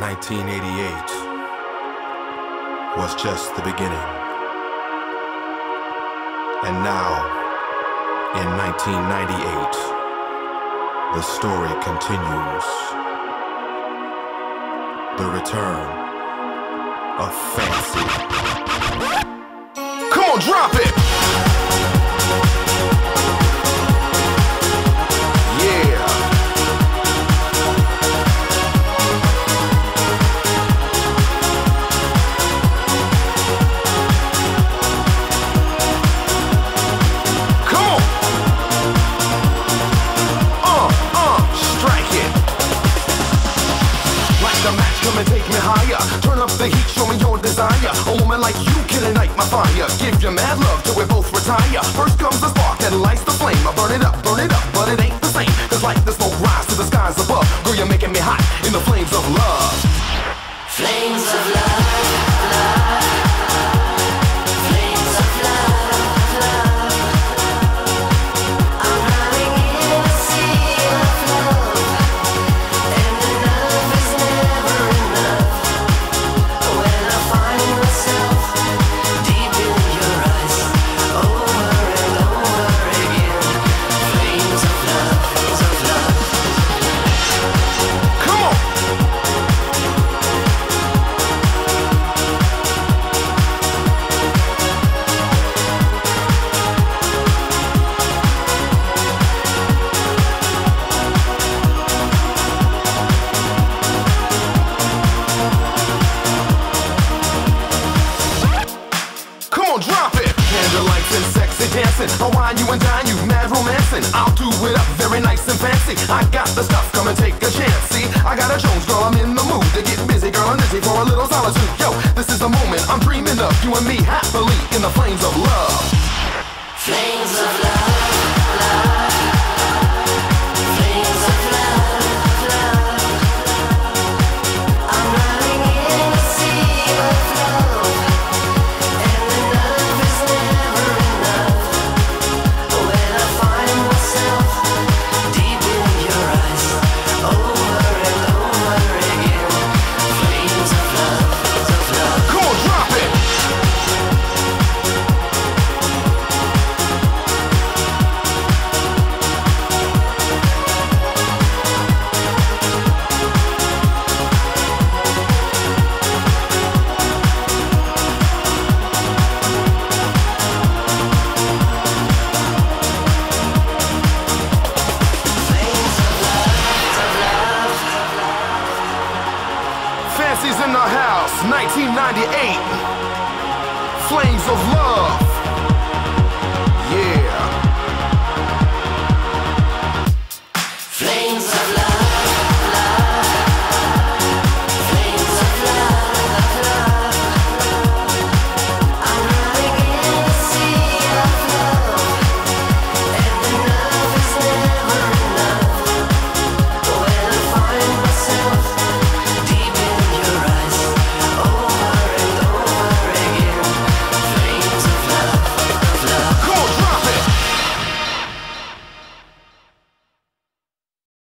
1988 was just the beginning. And now, in 1998, the story continues. The return of Fancy. Come on, drop it! Up the heat, show me your desire. A woman like you can ignite my fire. Give you mad love till we both retire. First comes the spark that lights the flame. I burn it up, burn it up, but it ain't the same. Cause like the smoke rise to the skies above. Girl, you're making me hot in the flames of love. Flames of love. Drop it. Candlelights and sexy dancing. I'll wine you and dine you, mad romancing. I'll do it up very nice and fancy. I got the stuff, come and take a chance. See, I got a Jones, girl, I'm in the mood to get busy, girl, I'm busy for a little solitude. Yo, this is the moment I'm dreaming of. You and me happily in the flames of love. Flames of love. Fancy's in the house, 1998. Flames of love.